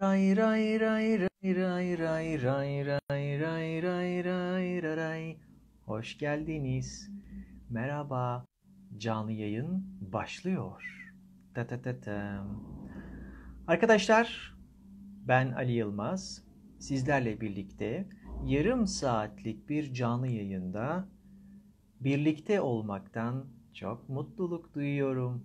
Ray ray ray ray ray ray ray ray ray ray ray ray. Hoş geldiniz. Merhaba. Canlı yayın başlıyor. Ta ta ta tam. Arkadaşlar ben Ali Yılmaz. Sizlerle birlikte yarım saatlik bir canlı yayında birlikte olmaktan çok mutluluk duyuyorum.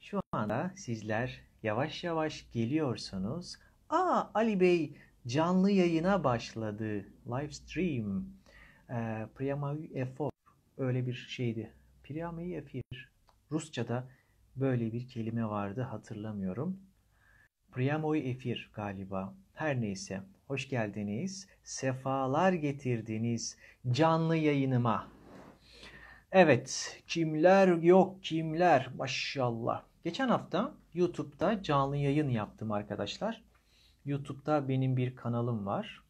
Şu anda sizler yavaş yavaş geliyorsunuz. Aa Ali Bey canlı yayına başladı. Live stream. Ee, Priyamavi Efor. Öyle bir şeydi. Priyamavi Efir. Rusça'da böyle bir kelime vardı hatırlamıyorum. Priyamoy Efir galiba. Her neyse. Hoş geldiniz. Sefalar getirdiniz canlı yayınıma. Evet, kimler yok kimler maşallah. Geçen hafta YouTube'da canlı yayın yaptım arkadaşlar. YouTube'da benim bir kanalım var.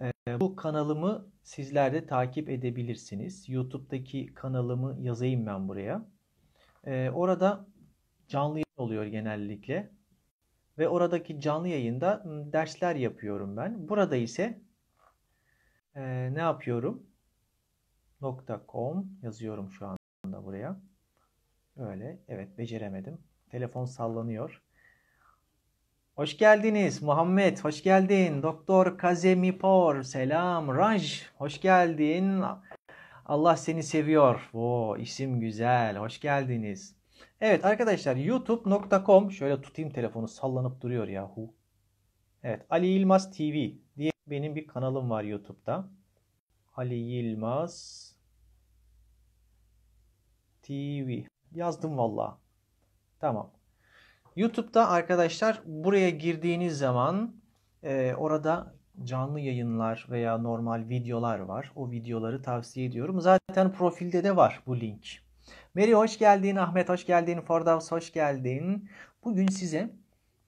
Ee, bu kanalımı sizler de takip edebilirsiniz. YouTube'daki kanalımı yazayım ben buraya. Ee, orada canlı yayın oluyor genellikle. Ve oradaki canlı yayında dersler yapıyorum ben. Burada ise e, ne yapıyorum? .com yazıyorum şu anda buraya. Öyle. Evet beceremedim. Telefon sallanıyor. Hoş geldiniz Muhammed. Hoş geldin. Doktor Kazemipor. Selam. Raj. Hoş geldin. Allah seni seviyor. Oo, isim güzel. Hoş geldiniz. Evet arkadaşlar youtube.com şöyle tutayım telefonu sallanıp duruyor yahu. Evet Ali Yılmaz TV diye benim bir kanalım var YouTube'da. Ali Yılmaz TV yazdım valla. Tamam. YouTube'da arkadaşlar buraya girdiğiniz zaman e, orada canlı yayınlar veya normal videolar var. O videoları tavsiye ediyorum. Zaten profilde de var bu link. Mary hoş geldin, Ahmet hoş geldin, Fordavs hoş geldin. Bugün size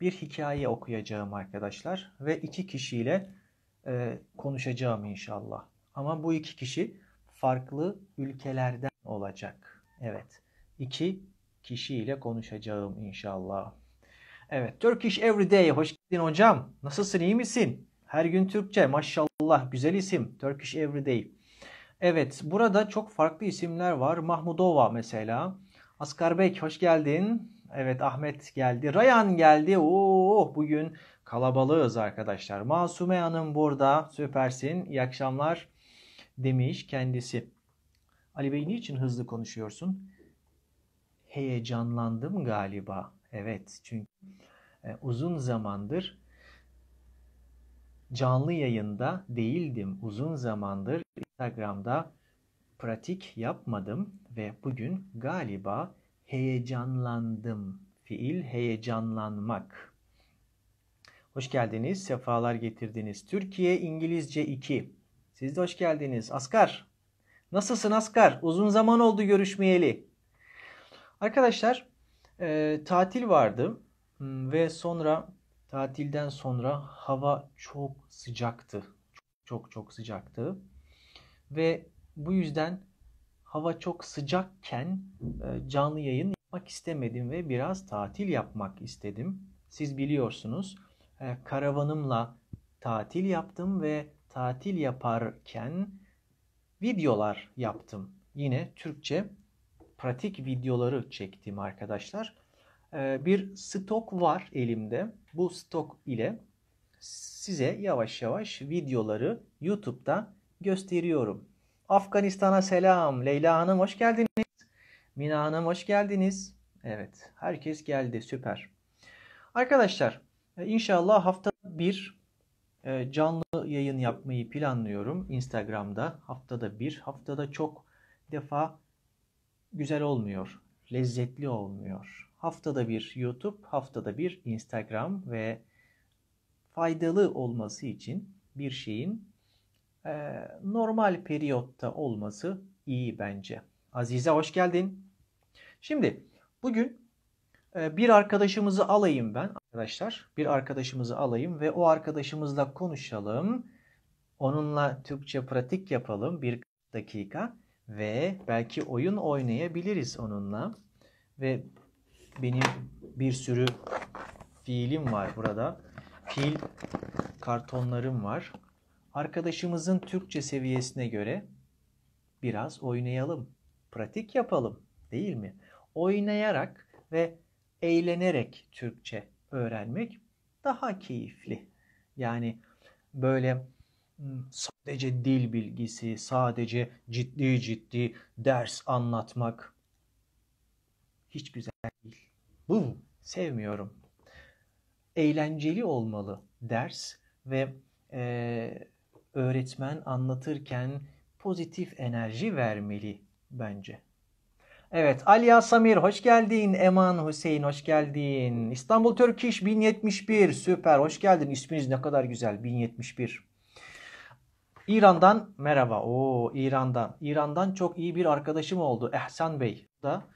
bir hikaye okuyacağım arkadaşlar ve iki kişiyle e, konuşacağım inşallah. Ama bu iki kişi farklı ülkelerden olacak. Evet, iki kişiyle konuşacağım inşallah. Evet, Turkish Everyday hoş geldin hocam. Nasılsın, iyi misin? Her gün Türkçe maşallah güzel isim Turkish Everyday. Evet, burada çok farklı isimler var. Mahmudova mesela. Askarbek hoş geldin. Evet, Ahmet geldi. Rayan geldi. Oo, bugün kalabalığız arkadaşlar. Masume Hanım burada. Süpersin. İyi akşamlar demiş kendisi. Ali Bey niçin hızlı konuşuyorsun? Heyecanlandım galiba. Evet, çünkü uzun zamandır canlı yayında değildim. Uzun zamandır Instagram'da pratik yapmadım ve bugün galiba heyecanlandım. Fiil heyecanlanmak. Hoş geldiniz, sefalar getirdiniz. Türkiye İngilizce 2. Siz de hoş geldiniz. Askar, nasılsın Askar? Uzun zaman oldu görüşmeyeli. Arkadaşlar, e, tatil vardı ve sonra tatilden sonra hava çok sıcaktı. Çok çok sıcaktı. Ve bu yüzden hava çok sıcakken canlı yayın yapmak istemedim ve biraz tatil yapmak istedim. Siz biliyorsunuz karavanımla tatil yaptım ve tatil yaparken videolar yaptım. Yine Türkçe pratik videoları çektim arkadaşlar. Bir stok var elimde. Bu stok ile size yavaş yavaş videoları YouTube'da gösteriyorum. Afganistan'a selam. Leyla Hanım hoş geldiniz. Mina Hanım hoş geldiniz. Evet, herkes geldi. Süper. Arkadaşlar, inşallah hafta bir canlı yayın yapmayı planlıyorum Instagram'da. Haftada bir, haftada çok defa güzel olmuyor, lezzetli olmuyor. Haftada bir YouTube, haftada bir Instagram ve faydalı olması için bir şeyin e, normal periyotta olması iyi bence. Azize hoş geldin. Şimdi bugün e, bir arkadaşımızı alayım ben arkadaşlar. Bir arkadaşımızı alayım ve o arkadaşımızla konuşalım. Onunla Türkçe pratik yapalım bir dakika ve belki oyun oynayabiliriz onunla. Ve benim bir sürü fiilim var burada. Fil kartonlarım var. Arkadaşımızın Türkçe seviyesine göre biraz oynayalım, pratik yapalım değil mi? Oynayarak ve eğlenerek Türkçe öğrenmek daha keyifli. Yani böyle sadece dil bilgisi, sadece ciddi ciddi ders anlatmak hiç güzel değil. Bu sevmiyorum. Eğlenceli olmalı ders ve e, öğretmen anlatırken pozitif enerji vermeli bence. Evet, Aliya Samir hoş geldin. Eman Hüseyin hoş geldin. İstanbul Turkish 1071 süper hoş geldin. İsminiz ne kadar güzel 1071. İran'dan merhaba. Oo İran'dan. İran'dan çok iyi bir arkadaşım oldu. Ehsan Bey da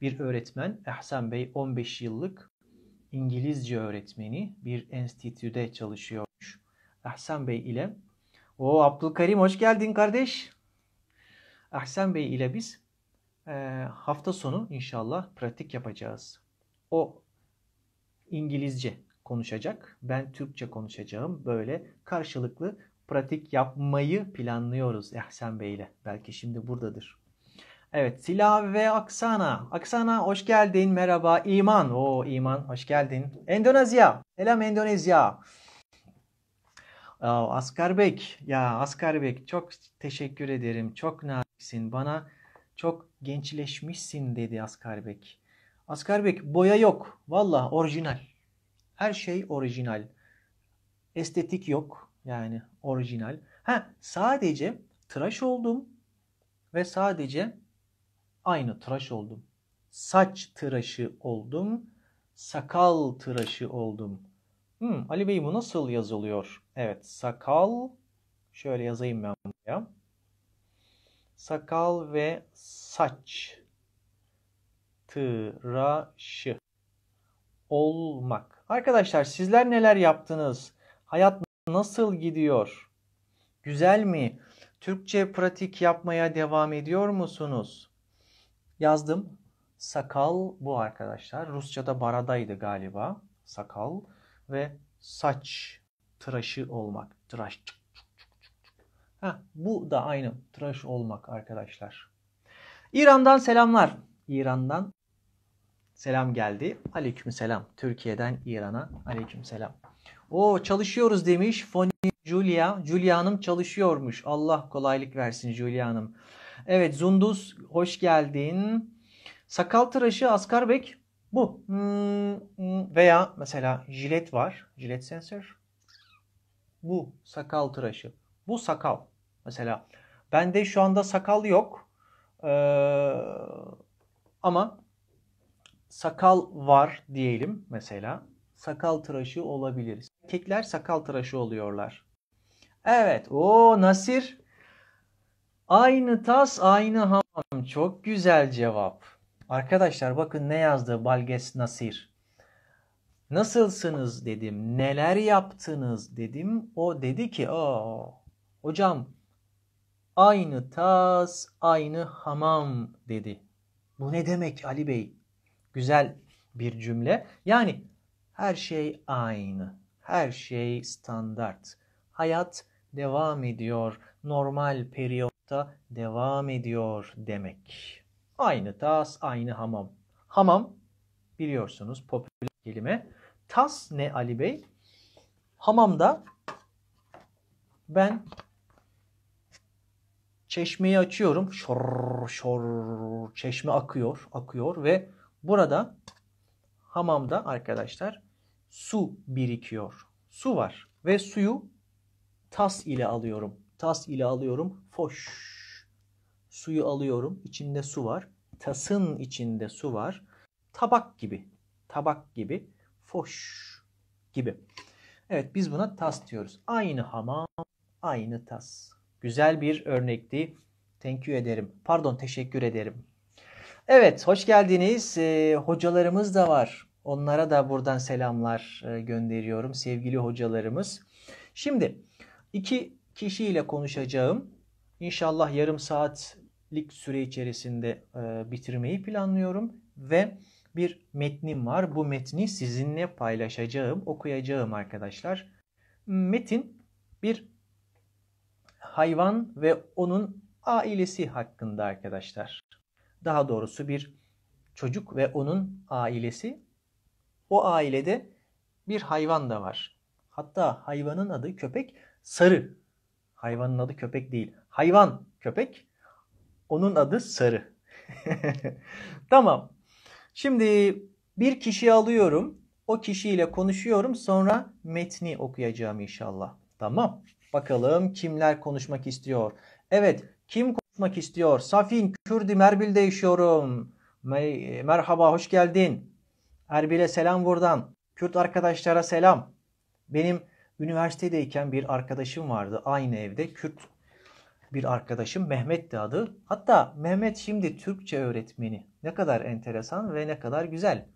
bir öğretmen. Ehsan Bey 15 yıllık İngilizce öğretmeni bir enstitüde çalışıyormuş. Ehsan Bey ile o Abdülkarim hoş geldin kardeş. Ehsan Bey ile biz e, hafta sonu inşallah pratik yapacağız. O İngilizce konuşacak, ben Türkçe konuşacağım. Böyle karşılıklı pratik yapmayı planlıyoruz Ehsan Bey ile. Belki şimdi buradadır. Evet Sila ve Aksana. Aksana hoş geldin. Merhaba. İman. O İman hoş geldin. Endonezya. Selam Endonezya. Askarbek. Ya Askarbek çok teşekkür ederim. Çok naziksin. Bana çok gençleşmişsin dedi Askarbek. Askarbek boya yok. Valla orijinal. Her şey orijinal. Estetik yok. Yani orijinal. Ha sadece tıraş oldum ve sadece aynı tıraş oldum. Saç tıraşı oldum. Sakal tıraşı oldum. Hmm, Ali Bey bu nasıl yazılıyor? Evet sakal. Şöyle yazayım ben buraya. Sakal ve saç tıraşı olmak. Arkadaşlar sizler neler yaptınız? Hayat nasıl gidiyor? Güzel mi? Türkçe pratik yapmaya devam ediyor musunuz? Yazdım. Sakal bu arkadaşlar. Rusça'da baradaydı galiba. Sakal ve saç tıraşı olmak. Tıraş. Heh, bu da aynı tıraş olmak arkadaşlar. İran'dan selamlar. İran'dan selam geldi. Aleyküm selam. Türkiye'den İran'a aleyküm selam. O çalışıyoruz demiş Foni Julia. Julia Hanım çalışıyormuş. Allah kolaylık versin Julia Hanım. Evet Zunduz hoş geldin. Sakal tıraşı Asgarbek bu. Hmm, hmm. Veya mesela jilet var. Jilet sensör. Bu sakal tıraşı. Bu sakal. Mesela bende şu anda sakal yok. Ee, ama sakal var diyelim mesela. Sakal tıraşı olabiliriz. Erkekler sakal tıraşı oluyorlar. Evet. O Nasir. Aynı tas aynı hamam. Çok güzel cevap. Arkadaşlar bakın ne yazdı Balges Nasir. Nasılsınız dedim. Neler yaptınız dedim. O dedi ki Aa, hocam aynı tas aynı hamam dedi. Bu ne demek Ali Bey? Güzel bir cümle. Yani her şey aynı. Her şey standart. Hayat devam ediyor. Normal periyotta devam ediyor demek. Aynı tas, aynı hamam. Hamam biliyorsunuz popüler kelime. Tas ne Ali Bey? Hamamda ben çeşmeyi açıyorum. Şor şor çeşme akıyor, akıyor ve burada hamamda arkadaşlar su birikiyor. Su var ve suyu tas ile alıyorum. Tas ile alıyorum. Foş Suyu alıyorum. İçinde su var. Tasın içinde su var. Tabak gibi. Tabak gibi. Foş gibi. Evet biz buna tas diyoruz. Aynı hamam, aynı tas. Güzel bir örnekti. Thank you ederim. Pardon teşekkür ederim. Evet hoş geldiniz. Ee, hocalarımız da var. Onlara da buradan selamlar e, gönderiyorum. Sevgili hocalarımız. Şimdi iki kişiyle konuşacağım. İnşallah yarım saatlik süre içerisinde e, bitirmeyi planlıyorum ve bir metnim var. Bu metni sizinle paylaşacağım, okuyacağım arkadaşlar. Metin bir hayvan ve onun ailesi hakkında arkadaşlar. Daha doğrusu bir çocuk ve onun ailesi. O ailede bir hayvan da var. Hatta hayvanın adı köpek sarı. Hayvanın adı köpek değil. Hayvan köpek. Onun adı sarı. tamam. Şimdi bir kişi alıyorum. O kişiyle konuşuyorum. Sonra metni okuyacağım inşallah. Tamam. Bakalım kimler konuşmak istiyor. Evet. Kim konuşmak istiyor? Safin Kürdi Erbil'de yaşıyorum. Merhaba hoş geldin. Erbil'e selam buradan. Kürt arkadaşlara selam. Benim üniversitedeyken bir arkadaşım vardı aynı evde. Kürt bir arkadaşım Mehmet'ti adı. Hatta Mehmet şimdi Türkçe öğretmeni. Ne kadar enteresan ve ne kadar güzel.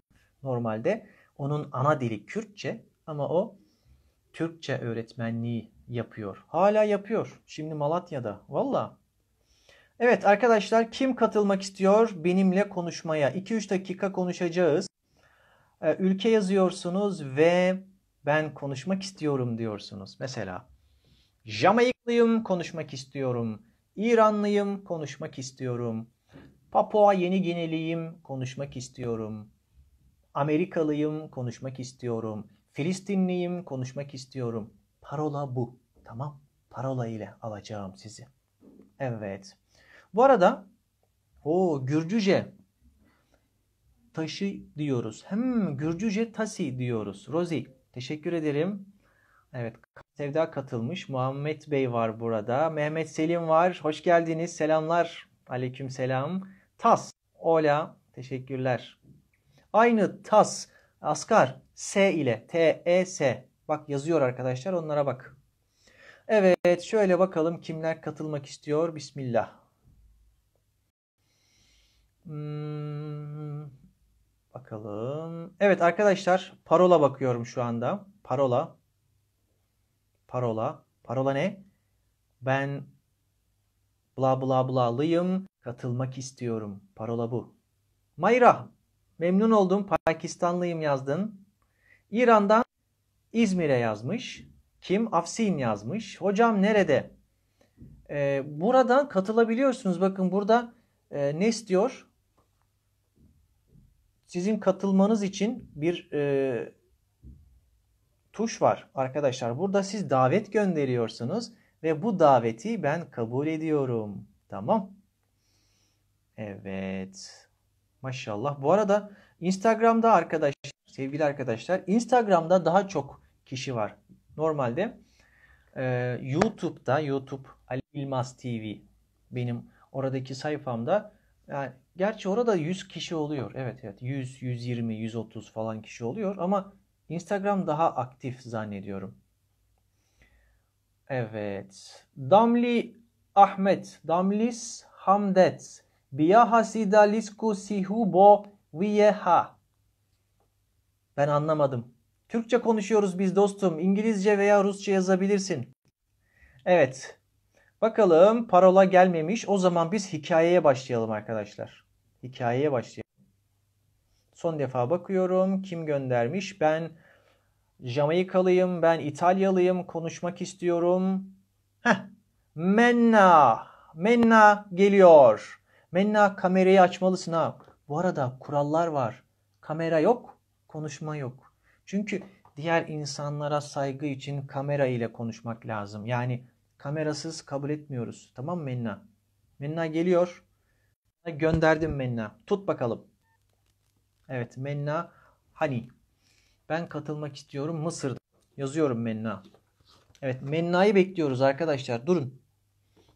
Normalde onun ana dili Kürtçe ama o Türkçe öğretmenliği yapıyor. Hala yapıyor. Şimdi Malatya'da. Valla. Evet arkadaşlar kim katılmak istiyor benimle konuşmaya? 2-3 dakika konuşacağız. Ee, ülke yazıyorsunuz ve ben konuşmak istiyorum diyorsunuz. Mesela Jamaiklıyım konuşmak istiyorum. İranlıyım konuşmak istiyorum. Papua Yeni Gineliyim konuşmak istiyorum. Amerikalıyım konuşmak istiyorum. Filistinliyim konuşmak istiyorum. Parola bu. Tamam. Parola ile alacağım sizi. Evet. Bu arada o Gürcüce taşı diyoruz. Hem Gürcüce tasi diyoruz. Rozi teşekkür ederim. Evet Sevda katılmış. Muhammed Bey var burada. Mehmet Selim var. Hoş geldiniz. Selamlar. Aleyküm selam. Tas. Ola. Teşekkürler. Aynı tas. Asgar. S ile. T-E-S. Bak yazıyor arkadaşlar. Onlara bak. Evet. Şöyle bakalım kimler katılmak istiyor. Bismillah. Hmm, bakalım. Evet arkadaşlar. Parola bakıyorum şu anda. Parola. Parola. Parola ne? Ben bla bla bla'lıyım. Katılmak istiyorum. Parola bu. Mayra. Memnun oldum. Pakistanlıyım yazdın. İran'dan İzmir'e yazmış. Kim? Afsin yazmış. Hocam nerede? Ee, buradan katılabiliyorsunuz. Bakın burada e, ne istiyor? Sizin katılmanız için bir e, tuş var arkadaşlar. Burada siz davet gönderiyorsunuz ve bu daveti ben kabul ediyorum. Tamam. Evet. Maşallah. Bu arada Instagram'da arkadaşlar, sevgili arkadaşlar, Instagram'da daha çok kişi var. Normalde e, YouTube'da, YouTube Ali İlmaz TV benim oradaki sayfamda yani gerçi orada 100 kişi oluyor. Evet evet 100, 120, 130 falan kişi oluyor ama Instagram daha aktif zannediyorum. Evet. Damli Ahmet. Damlis Hamdet. Biyahasi dalisku sihubo viyeha. Ben anlamadım. Türkçe konuşuyoruz biz dostum. İngilizce veya Rusça yazabilirsin. Evet. Bakalım parola gelmemiş. O zaman biz hikayeye başlayalım arkadaşlar. Hikayeye başlayalım. Son defa bakıyorum. Kim göndermiş? Ben Jamaikalıyım, ben İtalyalıyım, konuşmak istiyorum. Heh, Menna, Menna geliyor. Menna kamerayı açmalısın ha. Bu arada kurallar var. Kamera yok, konuşma yok. Çünkü diğer insanlara saygı için kamera ile konuşmak lazım. Yani kamerasız kabul etmiyoruz. Tamam mı Menna? Menna geliyor. Gönderdim Menna. Tut bakalım. Evet Menna hani ben katılmak istiyorum Mısır'da. Yazıyorum Menna. Evet Menna'yı bekliyoruz arkadaşlar. Durun.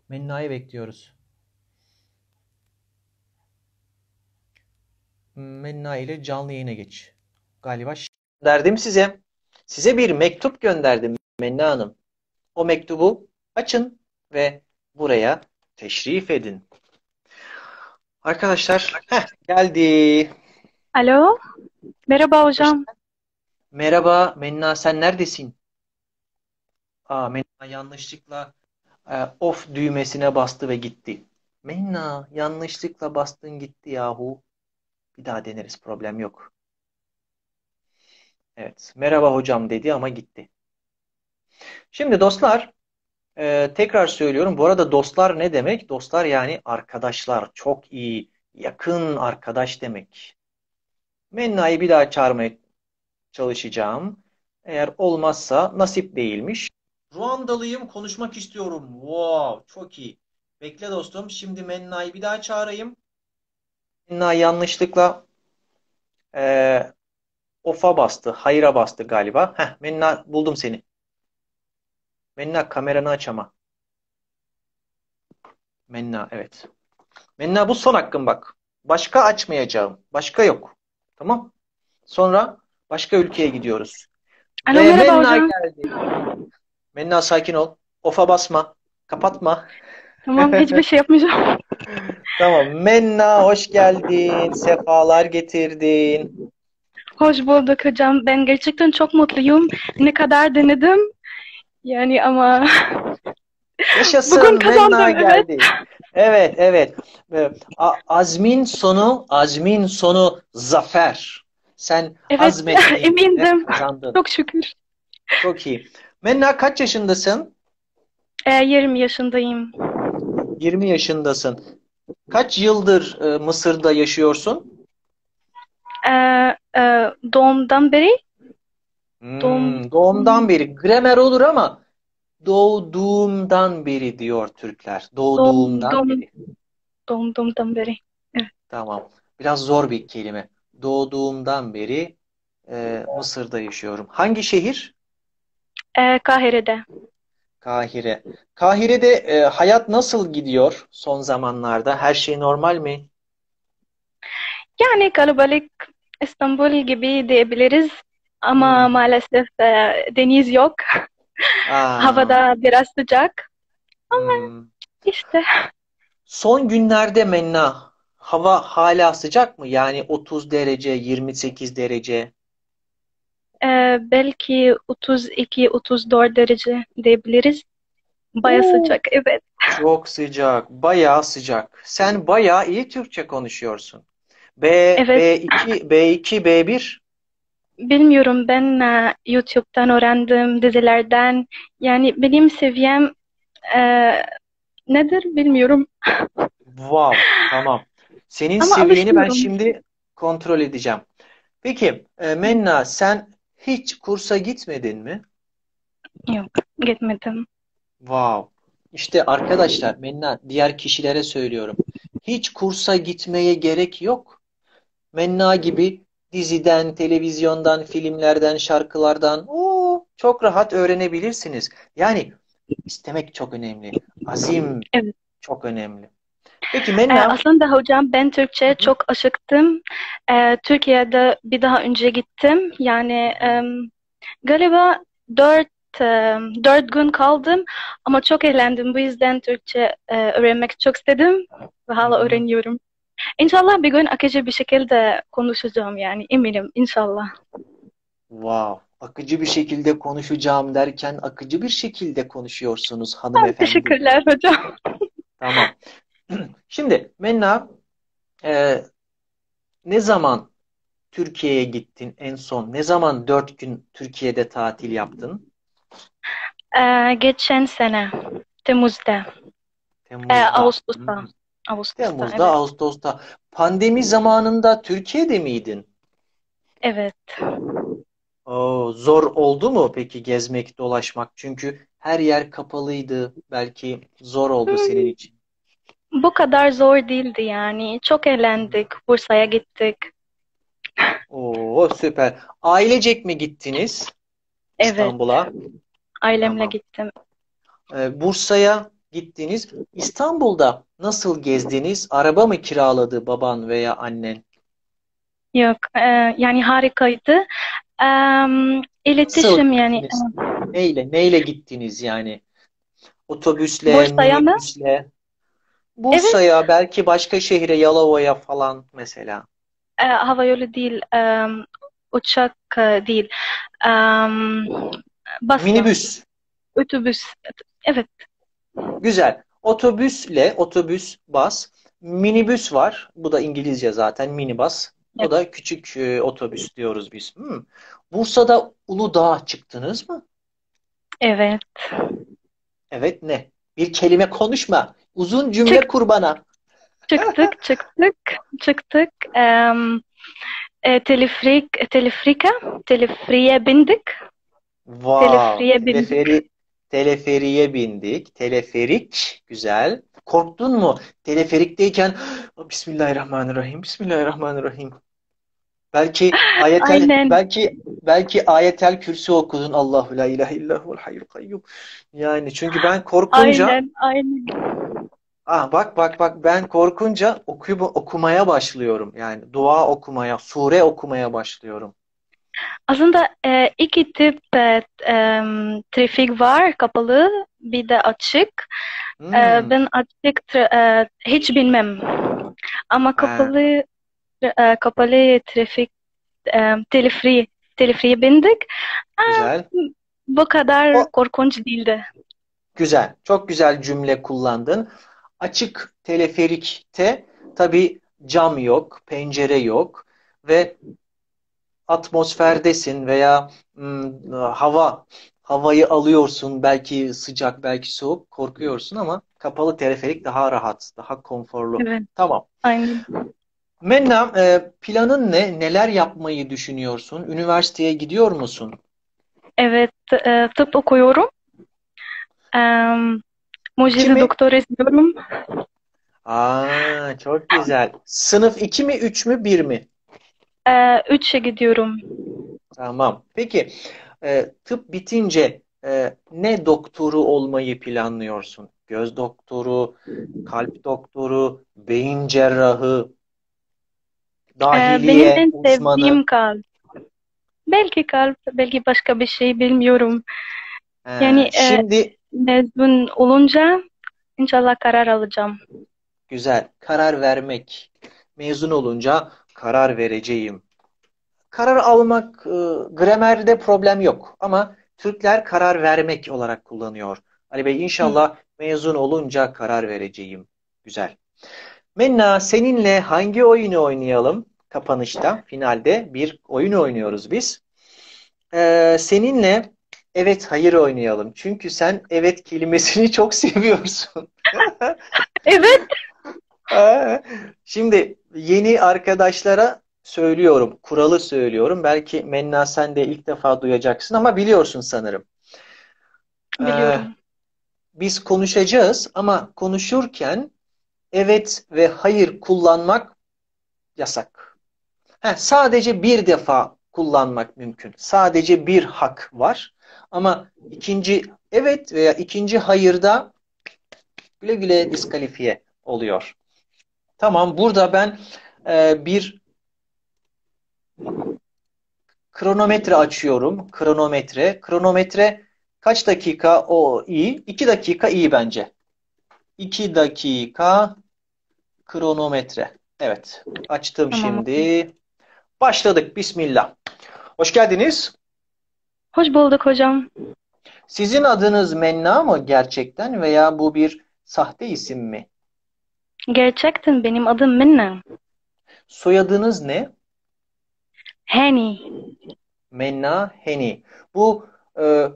Menna'yı bekliyoruz. Menna ile canlı yayına geç. Galiba gönderdim size. Size bir mektup gönderdim Menna Hanım. O mektubu açın ve buraya teşrif edin. Arkadaşlar heh, geldi. Alo. Merhaba hocam. Merhaba Menna sen neredesin? Aa Menna yanlışlıkla e, off düğmesine bastı ve gitti. Menna yanlışlıkla bastın gitti yahu. Bir daha deneriz. Problem yok. Evet. Merhaba hocam dedi ama gitti. Şimdi dostlar e, tekrar söylüyorum. Bu arada dostlar ne demek? Dostlar yani arkadaşlar. Çok iyi, yakın arkadaş demek. Menna'yı bir daha çağırmaya çalışacağım. Eğer olmazsa nasip değilmiş. Ruandalıyım, konuşmak istiyorum. Wow, çok iyi. Bekle dostum. Şimdi Menna'yı bir daha çağırayım. Menna yanlışlıkla e, of'a bastı. Hayır'a bastı galiba. Heh, Menna buldum seni. Menna kameranı aç ama. Menna evet. Menna bu son hakkın bak. Başka açmayacağım. Başka yok. Tamam. Sonra başka ülkeye gidiyoruz. Alo Ve Menna hocam. geldi. Menna sakin ol. Of'a basma. Kapatma. Tamam hiçbir şey yapmayacağım. Tamam. Menna hoş geldin. Sefalar getirdin. Hoş bulduk hocam. Ben gerçekten çok mutluyum. Ne kadar denedim. Yani ama Yaşasın bugün kazandım. Evet. geldi. Evet, evet. A- Azmin sonu, azmin sonu zafer. Sen Evet azmettin emindim. kazandın. Çok şükür. Çok iyi. Menna kaç yaşındasın? Ee, 20 yaşındayım. 20 yaşındasın. Kaç yıldır e, Mısır'da yaşıyorsun? Ee, e, doğumdan beri Hmm, doğum doğumdan beri. Gramer olur ama doğduğumdan beri diyor Türkler. Doğduğumdan doğum beri. doğumdan beri. Evet. Tamam. Biraz zor bir kelime. Doğduğumdan beri e, Mısır'da yaşıyorum. Hangi şehir? Ee, Kahire'de. Kahire. Kahire'de e, hayat nasıl gidiyor son zamanlarda? Her şey normal mi? Yani kalabalık İstanbul gibi diyebiliriz. Ama Hmm. maalesef e, deniz yok. Aa, Havada biraz sıcak. Ama hmm. işte Son günlerde Menna, hava hala sıcak mı? Yani 30 derece, 28 derece. e, belki 32-34 derece diyebiliriz. Baya sıcak. Evet. çok sıcak, bayağı sıcak. Sen bayağı iyi Türkçe konuşuyorsun. B, Evet. B2, B2, B1. Bilmiyorum ben e, YouTube'dan öğrendim, dizilerden. Yani benim seviyem e, nedir bilmiyorum. Wow, tamam. Senin Ama seviyeni ben şimdi kontrol edeceğim. Peki, e, Menna sen hiç kursa gitmedin mi? Yok, gitmedim. Wow. İşte arkadaşlar, Menna diğer kişilere söylüyorum. Hiç kursa gitmeye gerek yok. Menna gibi diziden, televizyondan, filmlerden, şarkılardan o çok rahat öğrenebilirsiniz. Yani istemek çok önemli. Azim Evet. çok önemli. Peki Menna, aslında hocam ben Hı Türkçe hı. çok aşıktım. E, Türkiye'de bir daha önce gittim. Yani galiba dört, dört gün kaldım ama çok eğlendim. Bu yüzden Türkçe e, öğrenmek çok istedim ve hala öğreniyorum. İnşallah bir gün akıcı bir şekilde konuşacağım yani eminim inşallah. Wow. Akıcı bir şekilde konuşacağım derken akıcı bir şekilde konuşuyorsunuz Ah, hanımefendi. Teşekkürler hocam. Tamam. Şimdi Menna e, ne zaman Türkiye'ye gittin en son? Ne zaman dört gün Türkiye'de tatil yaptın? E, geçen sene Temmuz'da, Temmuz'da. Ağustos'ta, Hmm. Ağustos'ta Temmuz'da, evet, Ağustos'ta. Pandemi zamanında Türkiye'de miydin? evet. Oo, zor oldu mu peki gezmek, dolaşmak? Çünkü her yer kapalıydı. Belki zor oldu senin Hmm, için. bu kadar zor değildi yani. Çok eğlendik. Bursa'ya gittik. Oo, süper. Ailecek mi gittiniz Evet, İstanbul'a? ailemle Tamam. gittim. Ee, Bursa'ya gittiniz. İstanbul'da nasıl gezdiniz? Araba mı kiraladı baban veya annen? Yok, e, yani harikaydı. E, Nasıl iletişim yani gittiniz? e, Neyle, neyle gittiniz yani? Otobüsle, Bursa'ya mı? minibüsle? Evet, Bursa'ya, belki başka şehre, Yalova'ya falan mesela. e, havayolu değil, e, uçak e, değil, e, Minibüs. otobüs. Evet, Güzel. Otobüsle, otobüs, bas. Minibüs var. Bu da İngilizce zaten, minibus. O da küçük e, otobüs diyoruz biz. Hmm. Bursa'da Uludağ'a çıktınız mı? Evet. Evet ne? Bir kelime konuşma. Uzun cümle Çık- kur bana. Çıktık, çıktık, çıktık. Em, e, telefrik, telefrika, telefriye bindik. Wow. Teleferiğe bindik. Teleferi, teleferiye bindik. Teleferik. Güzel. Korktun mu? Teleferikteyken Bismillahirrahmanirrahim. Bismillahirrahmanirrahim. Belki ayetel Aynen. belki belki ayetel kürsü okudun. Allahu la ilahe illahu hayyul kayyum. Yani çünkü ben korkunca Aynen, aynen. ah bak bak bak ben korkunca okuyup okumaya başlıyorum. Yani dua okumaya, sure okumaya başlıyorum. Aslında e, iki tip e, em, trafik var, kapalı, bir de açık. Hmm. E, ben açık e, hiç bilmem. Ama kapalı e, kapalı trafik e, telefri telefriye bindik. Güzel. Bu kadar O- korkunç değildi. Güzel. Çok güzel cümle kullandın. Açık teleferikte tabii cam yok, pencere yok ve atmosferdesin veya hmm, hava havayı alıyorsun. Belki sıcak, belki soğuk, korkuyorsun ama kapalı teleferik daha rahat, daha konforlu. Evet, Tamam. aynen. Menna, e, planın ne? Neler yapmayı düşünüyorsun? Üniversiteye gidiyor musun? Evet, e, tıp okuyorum. E, mucize Kimi? doktor istiyorum. Aa, çok güzel. Sınıf 2 mi, 3 mü, 1 mi? E, üçe gidiyorum. Tamam. Peki, e, tıp bitince e, ne doktoru olmayı planlıyorsun? Göz doktoru, kalp doktoru, beyin cerrahı, E, benim dahiliye en uzmanı. sevdiğim kalp. Belki kalp, belki başka bir şey bilmiyorum. He, Yani, e, şimdi Mezun olunca inşallah karar alacağım. güzel. Karar vermek. Mezun olunca karar vereceğim. Karar almak, e, gramerde problem yok. Ama Türkler karar vermek olarak kullanıyor. Ali Bey inşallah mezun olunca karar vereceğim. Güzel. Menna seninle hangi oyunu oynayalım? Kapanışta, finalde bir oyun oynuyoruz biz. Ee, seninle evet hayır oynayalım. Çünkü sen evet kelimesini çok seviyorsun. Evet, Şimdi yeni arkadaşlara söylüyorum, kuralı söylüyorum. Belki Menna sen de ilk defa duyacaksın ama biliyorsun sanırım. Ee, biliyorum. biz konuşacağız ama konuşurken evet ve hayır kullanmak yasak. Heh, sadece bir defa kullanmak mümkün. Sadece bir hak var. Ama ikinci evet veya ikinci hayırda güle güle diskalifiye oluyor. Tamam, burada ben e, bir kronometre açıyorum. Kronometre. Kronometre kaç dakika o iyi? 2 dakika iyi bence. 2 dakika kronometre. Evet, açtım Tamam. şimdi. Başladık. Bismillah. Hoş geldiniz. Hoş bulduk hocam. Sizin adınız Menna mı gerçekten veya bu bir sahte isim mi? Gerçekten benim adım Minna. Soyadınız ne? Hani. Menna Heni. Bu e,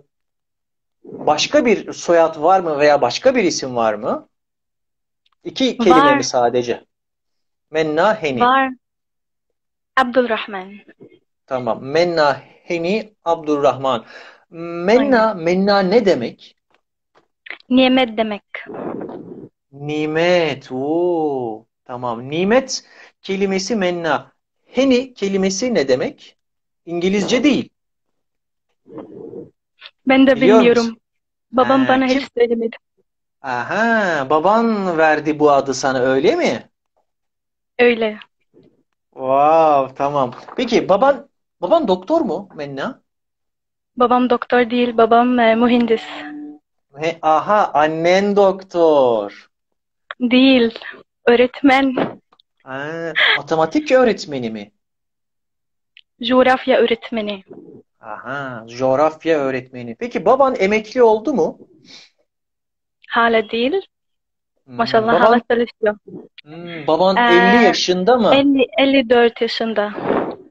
başka bir soyad var mı veya başka bir isim var mı? İki kelime Var. mi sadece? Menna Heni. Var. Abdülrahman. Tamam. Menna Heni Abdurrahman. Menna, Menna ne demek? Nimet demek. Nimet. Oo, tamam. Nimet kelimesi menna. Heni kelimesi ne demek? İngilizce değil. Ben de Biliyor bilmiyorum. musun? Babam Ha, bana kim? hiç söylemedi. Aha, baban verdi bu adı sana öyle mi? Öyle. Wow, tamam. Peki baban baban doktor mu Menna? Babam doktor değil, babam e, mühendis. He, aha, annen doktor. Değil, öğretmen, Ha, matematik öğretmeni mi? coğrafya öğretmeni. Aha, coğrafya öğretmeni. Peki baban emekli oldu mu? Hala değil. Hmm, Maşallah hala baban çalışıyor. hmm, baban Ee, 50 yaşında mı? 50, 54 yaşında.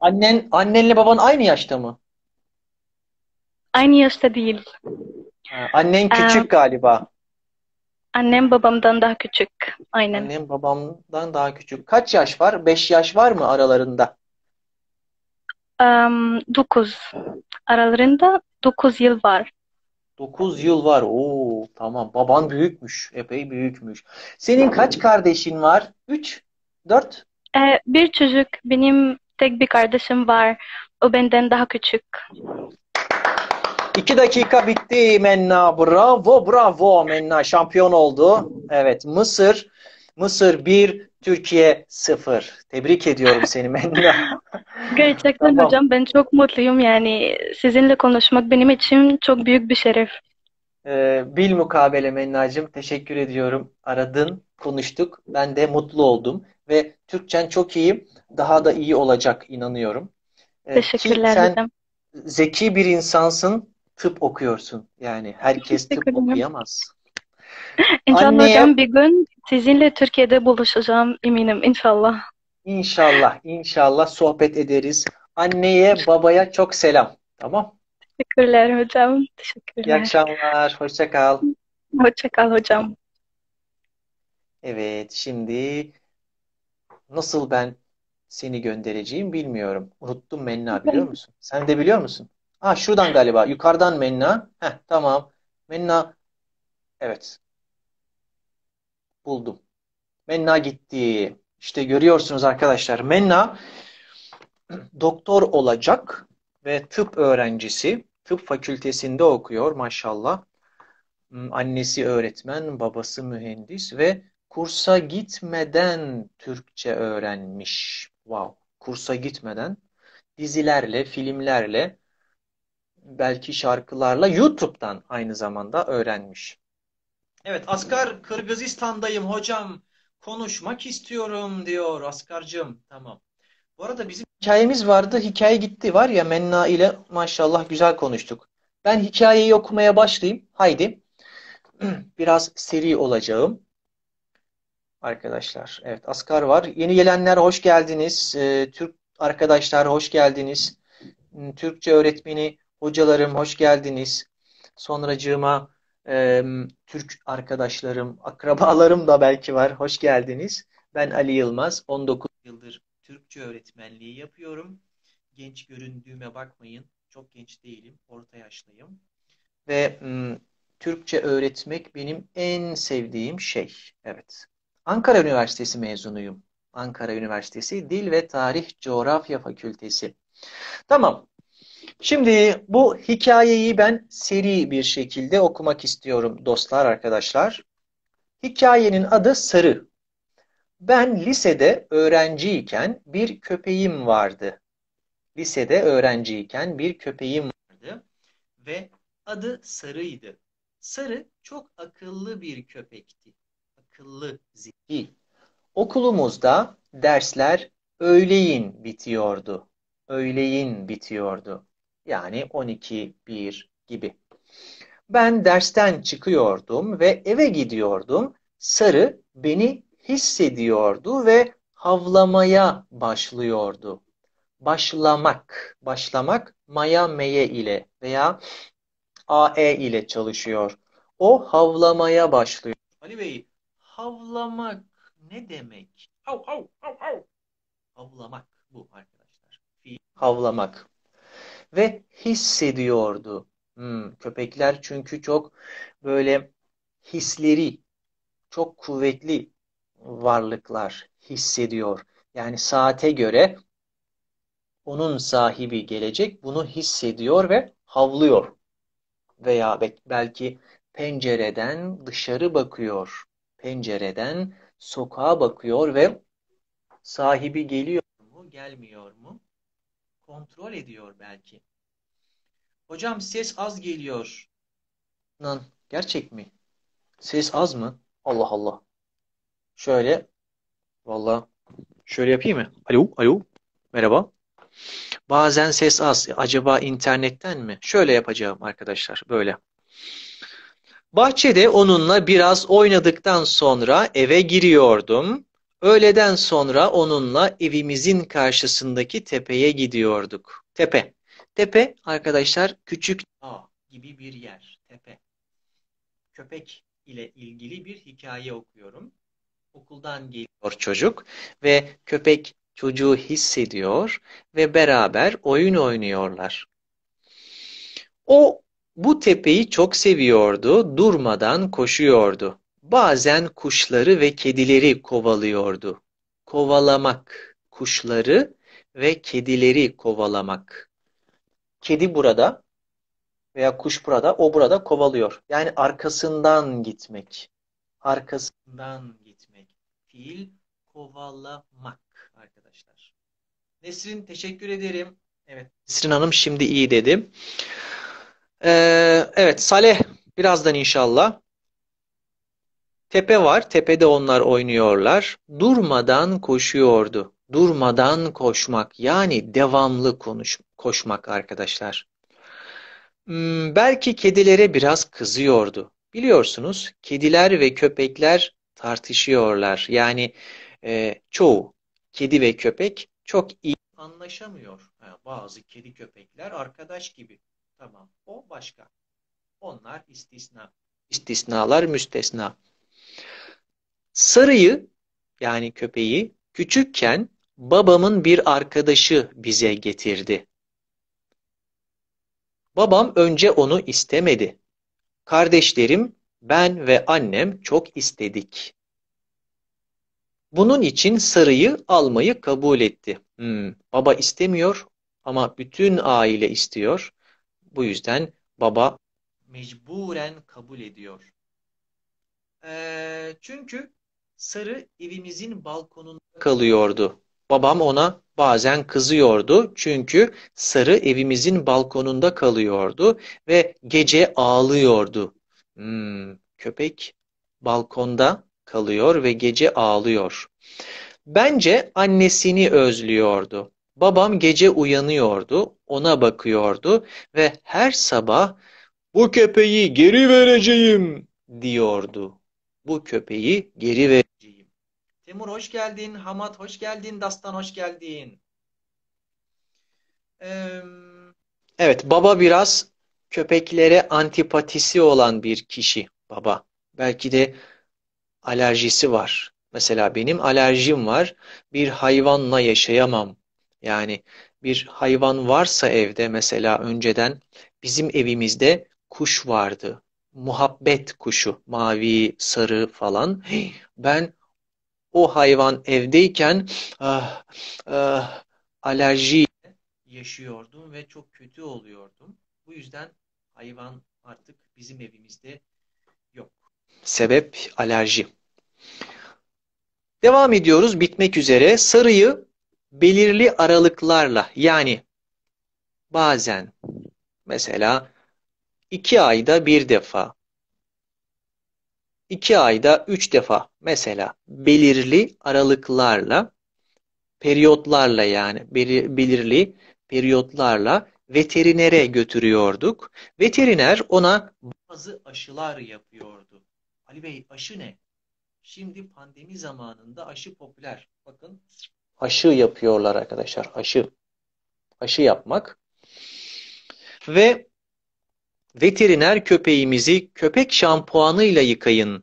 Annen annenle baban aynı yaşta mı? Aynı yaşta değil. Ha, annen Ee, küçük galiba. Annem babamdan daha küçük. Aynen. Annem babamdan daha küçük. Kaç yaş var? 5 yaş var mı aralarında? Em, 9. Aralarında 9 yıl var. 9 yıl var. Oo, tamam. Baban büyükmüş. Epey büyükmüş. Senin kaç kardeşin var? 3, 4? Ee, bir çocuk, benim tek bir kardeşim var. O benden daha küçük. 2 dakika bitti Menna. Bravo, bravo Menna. Şampiyon oldu. Evet, Mısır. Mısır 1, Türkiye 0. Tebrik ediyorum seni Menna. Gerçekten Tamam. hocam ben çok mutluyum yani sizinle konuşmak benim için çok büyük bir şeref. Ee, bil mukabele Mennacığım. Teşekkür ediyorum. Aradın, konuştuk. Ben de mutlu oldum. Ve Türkçen çok iyi. Daha da iyi olacak inanıyorum. Ee, ki Teşekkürler sen hocam. zeki bir insansın. Tıp okuyorsun. Yani herkes tıp okuyamaz. İnşallah Anneye hocam bir gün sizinle Türkiye'de buluşacağım eminim inşallah. inşallah, inşallah sohbet ederiz. Anneye, babaya çok selam. Tamam. Teşekkürler hocam. İyi Teşekkürler. akşamlar. Hoşça kal. Hoşça kal hocam. Evet, şimdi nasıl ben seni göndereceğim bilmiyorum. Unuttum Menna biliyor musun? Sen de biliyor musun? Ha şuradan galiba. Yukarıdan Menna. Heh, tamam. Menna. Evet. Buldum. Menna gitti. İşte görüyorsunuz arkadaşlar. Menna doktor olacak ve tıp öğrencisi. Tıp fakültesinde okuyor maşallah. Hmm, Annesi öğretmen, babası mühendis ve kursa gitmeden Türkçe öğrenmiş. Wow. Kursa gitmeden dizilerle, filmlerle, belki şarkılarla YouTube'dan aynı zamanda öğrenmiş. Evet, Asgar Kırgızistan'dayım hocam. Konuşmak istiyorum diyor Asgar'cığım. Tamam. Bu arada bizim hikayemiz vardı. Hikaye gitti var ya Menna ile maşallah güzel konuştuk. Ben hikayeyi okumaya başlayayım. Haydi. Biraz seri olacağım. Arkadaşlar, evet Asgar var. Yeni gelenler hoş geldiniz. Ee, Türk arkadaşlar hoş geldiniz. Hmm, Türkçe öğretmeni hocalarım hoş geldiniz. Sonracığıma e, Türk arkadaşlarım, akrabalarım da belki var. Hoş geldiniz. Ben Ali Yılmaz. 19 yıldır Türkçe öğretmenliği yapıyorum. Genç göründüğüme bakmayın. Çok genç değilim. Orta yaşlıyım. Ve hmm, Türkçe öğretmek benim en sevdiğim şey. Evet. Ankara Üniversitesi mezunuyum. Ankara Üniversitesi Dil ve Tarih Coğrafya Fakültesi. Tamam. Şimdi bu hikayeyi ben seri bir şekilde okumak istiyorum dostlar, arkadaşlar. Hikayenin adı Sarı. Ben lisede öğrenciyken bir köpeğim vardı. Lisede öğrenciyken bir köpeğim vardı ve adı Sarı'ydı. Sarı çok akıllı bir köpekti. Akıllı, zeki. Okulumuzda dersler öğleyin bitiyordu. Öğleyin bitiyordu. Yani 12-1 gibi. Ben dersten çıkıyordum ve eve gidiyordum. Sarı beni hissediyordu ve havlamaya başlıyordu. Başlamak, başlamak maya meye ile veya ae ile çalışıyor. O havlamaya başlıyor. Ali Bey, havlamak ne demek? Hav hav hav hav. Havlamak bu arkadaşlar. Havlamak. Ve hissediyordu. Hmm, köpekler çünkü çok böyle hisleri çok kuvvetli varlıklar hissediyor. Yani saate göre onun sahibi gelecek bunu hissediyor ve havlıyor. Veya belki pencereden dışarı bakıyor. Pencereden sokağa bakıyor ve sahibi geliyor mu, gelmiyor mu? Kontrol ediyor belki. Hocam ses az geliyor. Lan gerçek mi? Ses az mı? Allah Allah. Şöyle. Valla. Şöyle yapayım mı? Alo, alo. Merhaba. Bazen ses az. Acaba internetten mi? Şöyle yapacağım arkadaşlar. Böyle. Bahçede onunla biraz oynadıktan sonra eve giriyordum. Öğleden sonra onunla evimizin karşısındaki tepeye gidiyorduk. Tepe. Tepe arkadaşlar küçük dağ gibi bir yer. Tepe. Köpek ile ilgili bir hikaye okuyorum. Okuldan geliyor çocuk ve köpek çocuğu hissediyor ve beraber oyun oynuyorlar. O bu tepeyi çok seviyordu, durmadan koşuyordu. Bazen kuşları ve kedileri kovalıyordu. Kovalamak, kuşları ve kedileri kovalamak. Kedi burada veya kuş burada, o burada kovalıyor. Yani arkasından gitmek. Arkasından gitmek. Fiil kovalamak arkadaşlar. Nesrin teşekkür ederim. Evet, Nesrin Hanım şimdi iyi dedi. Ee, evet, Saleh birazdan inşallah. Tepe var, tepede onlar oynuyorlar. Durmadan koşuyordu. Durmadan koşmak, yani devamlı konuş, koşmak arkadaşlar. Hmm, belki kedilere biraz kızıyordu. Biliyorsunuz, kediler ve köpekler tartışıyorlar. Yani e, çoğu kedi ve köpek çok iyi anlaşamıyor. Ha, bazı kedi köpekler arkadaş gibi. Tamam, o başka. Onlar istisna. İstisnalar müstesna. Sarıyı yani köpeği küçükken babamın bir arkadaşı bize getirdi. Babam önce onu istemedi. Kardeşlerim, ben ve annem çok istedik. Bunun için sarıyı almayı kabul etti. Hmm, baba istemiyor ama bütün aile istiyor. Bu yüzden baba mecburen kabul ediyor. Çünkü sarı evimizin balkonunda kalıyordu. Babam ona bazen kızıyordu çünkü sarı evimizin balkonunda kalıyordu ve gece ağlıyordu. Hmm, köpek balkonda kalıyor ve gece ağlıyor. Bence annesini özlüyordu. Babam gece uyanıyordu, ona bakıyordu ve her sabah bu köpeği geri vereceğim diyordu. Bu köpeği geri vereceğim. Temur hoş geldin, Hamad hoş geldin, Dastan hoş geldin. Ee, evet, baba biraz köpeklere antipatisi olan bir kişi baba. Belki de alerjisi var. Mesela benim alerjim var. Bir hayvanla yaşayamam. Yani bir hayvan varsa evde mesela önceden bizim evimizde kuş vardı. Muhabbet kuşu, mavi, sarı falan. Ben o hayvan evdeyken ah, ah, alerji yaşıyordum ve çok kötü oluyordum. Bu yüzden hayvan artık bizim evimizde yok. Sebep alerji. Devam ediyoruz bitmek üzere. Sarıyı belirli aralıklarla yani bazen mesela iki ayda bir defa iki ayda üç defa mesela belirli aralıklarla periyotlarla yani belirli periyotlarla veterinere götürüyorduk. Veteriner ona bazı aşılar yapıyordu. Ali Bey aşı ne? Şimdi pandemi zamanında aşı popüler. Bakın aşı yapıyorlar arkadaşlar. Aşı. Aşı yapmak. Ve veteriner köpeğimizi köpek şampuanıyla yıkayın.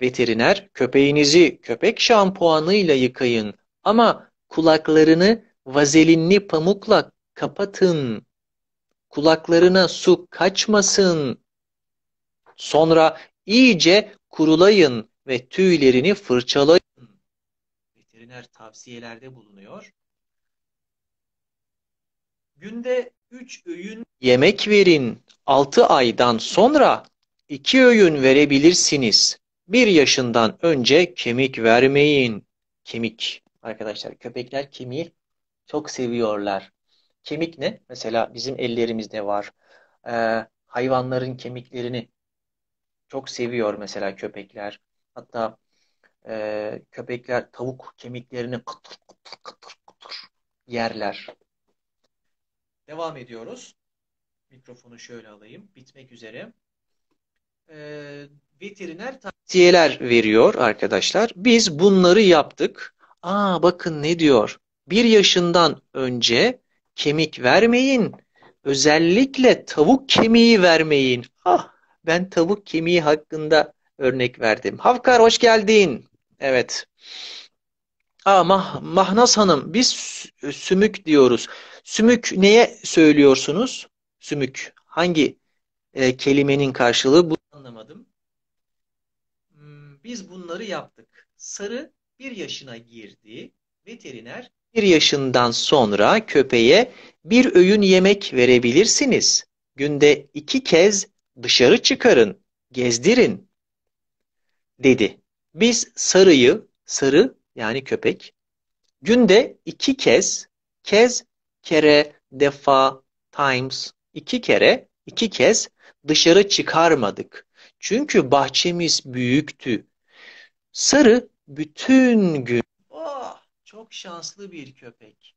Veteriner köpeğinizi köpek şampuanıyla yıkayın. Ama kulaklarını vazelinli pamukla kapatın. Kulaklarına su kaçmasın. Sonra iyice kurulayın ve tüylerini fırçalayın. Veteriner tavsiyelerde bulunuyor. Günde 3 öğün yemek verin. 6 aydan sonra 2 öğün verebilirsiniz. 1 yaşından önce kemik vermeyin. Kemik. Arkadaşlar köpekler kemiği çok seviyorlar. Kemik ne? Mesela bizim ellerimizde var. Ee, hayvanların kemiklerini çok seviyor mesela köpekler. Hatta e, köpekler tavuk kemiklerini kıtır kıtır kıtır kıtır yerler. Devam ediyoruz. Mikrofonu şöyle alayım. Bitmek üzere. e, veteriner tavsiyeler veriyor arkadaşlar. Biz bunları yaptık. Aa bakın ne diyor. Bir yaşından önce kemik vermeyin. Özellikle tavuk kemiği vermeyin. Ah, ben tavuk kemiği hakkında örnek verdim. Havkar hoş geldin. Evet. Aa, Mah Mahnaz Hanım, biz sümük diyoruz. Sümük neye söylüyorsunuz? Sümük. Hangi e, kelimenin karşılığı? Bunu anlamadım. Hmm, biz bunları yaptık. Sarı bir yaşına girdi. Veteriner bir yaşından sonra köpeğe bir öğün yemek verebilirsiniz. Günde iki kez dışarı çıkarın, gezdirin dedi. Biz sarıyı, sarı yani köpek, günde iki kez, kez, kere, defa, times, iki kere, iki kez dışarı çıkarmadık. Çünkü bahçemiz büyüktü. Sarı bütün gün, oh, çok şanslı bir köpek.